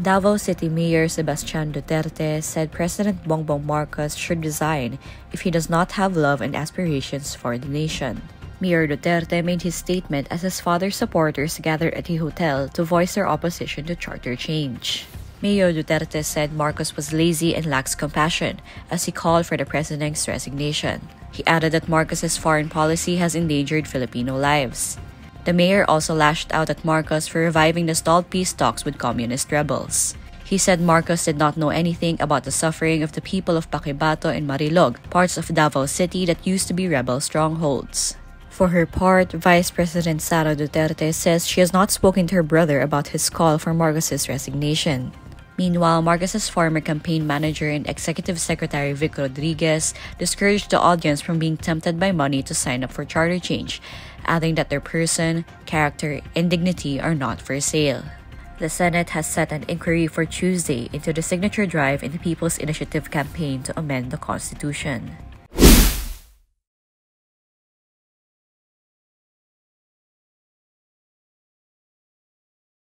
Davao City Mayor Sebastian Duterte said President Bongbong Marcos should resign if he does not have love and aspirations for the nation. Mayor Duterte made his statement as his father's supporters gathered at the hotel to voice their opposition to charter change. Mayor Duterte said Marcos was lazy and lacks compassion as he called for the president's resignation. He added that Marcos's foreign policy has endangered Filipino lives. The mayor also lashed out at Marcos for reviving the stalled peace talks with communist rebels. He said Marcos did not know anything about the suffering of the people of Paquibato and Marilog, parts of Davao City that used to be rebel strongholds. For her part, Vice President Sara Duterte says she has not spoken to her brother about his call for Marcos's resignation. Meanwhile, Marcos's former campaign manager and executive secretary Vic Rodriguez discouraged the audience from being tempted by money to sign up for charter change, adding that their person, character, and dignity are not for sale. The Senate has set an inquiry for Tuesday into the signature drive in the People's Initiative campaign to amend the Constitution.